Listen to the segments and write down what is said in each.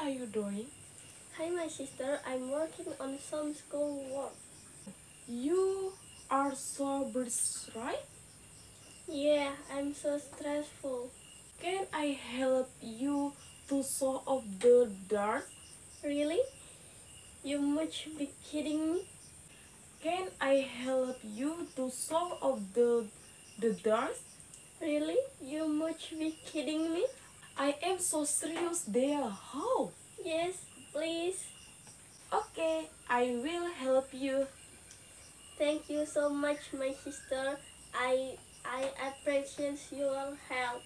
are you doing? Hi, my sister. I'm working on some school work. You are so busy, right? Yeah, I'm so stressful. Can I help you to show off the dart? Really? You must be kidding me. Can I help you to show off the the dart? Really? You must be kidding me. I am so serious there. How? Yes, please. Okay, I will help you. Thank you so much, my sister. I I appreciate your help.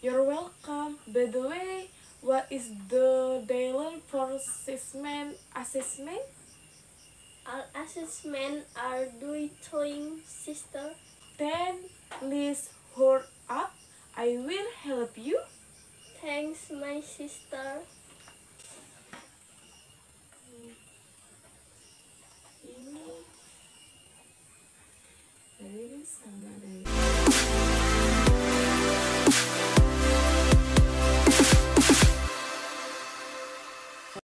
You're welcome. By the way, what is the deadline for assessment? Assessment? Our assessment are doing, sister. Then please is my sister Really? Really? Somebody.